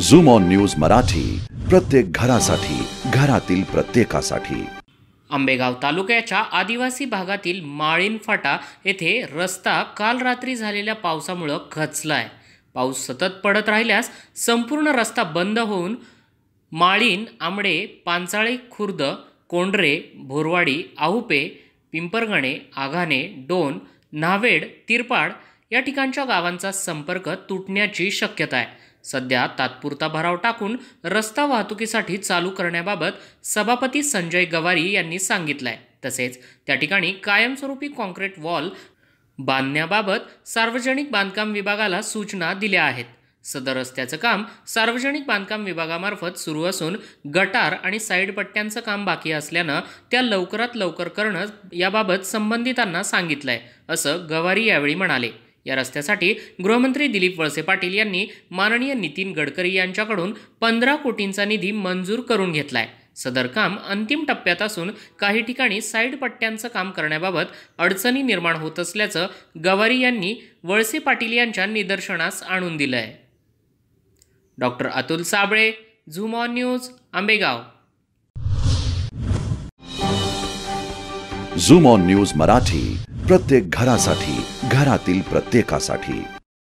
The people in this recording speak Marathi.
झूम ऑन न्यूज मराठी प्रत्येक घरासाठी घरातील प्रत्येकासाठी. आंबेगाव तालुक्याच्या आदिवासी भागातील माळीन फाटा येथे रस्ता काल रात्री झालेल्या पावसामुळं खचलाय. पाऊस सतत पडत राहिल्यास संपूर्ण रस्ता बंद होऊन माळीन आंबडे पांचाळे खुर्द कोंडरे भोरवाडी आहुपे पिंपरगणे आघाणे डोन नावेड तिरपाड या ठिकाणच्या गावांचा संपर्क तुटण्याची शक्यता आहे. सध्या तात्पुरता भराव टाकून रस्ता वाहतुकीसाठी चालू करण्याबाबत सभापती संजय गवारी यांनी सांगितलं आहे तसेच त्या ठिकाणी कायमस्वरूपी कॉन्क्रीट वॉल बांधण्याबाबत सार्वजनिक बांधकाम विभागाला सूचना दिल्या आहेत. सदर रस्त्याचं काम सार्वजनिक बांधकाम विभागामार्फत सुरू असून गटार आणि साईड पट्ट्यांचं काम बाकी असल्यानं त्या लवकरात लवकर करणं याबाबत संबंधितांना सांगितलं आहे असं गवारी यावेळी म्हणाले. या रस्त्यासाठी गृहमंत्री दिलीप वळसे पाटील यांनी माननीय नितीन गडकरी यांच्याकडून पंधरा कोटींचा निधी मंजूर करून घेतलाय. सदर काम अंतिम टप्प्यात असून काही ठिकाणी साईड पट्ट्यांचं काम करण्याबाबत अडचणी निर्माण होत असल्याचं गवारी यांनी वळसे पाटील यांच्या निदर्शनास आणून दिलं आहे doctor Atul Sable Zoom On News Ambegaon. Zoom On News Marathi प्रत्येक घरासाठी घरातील प्रत्येकासाठी.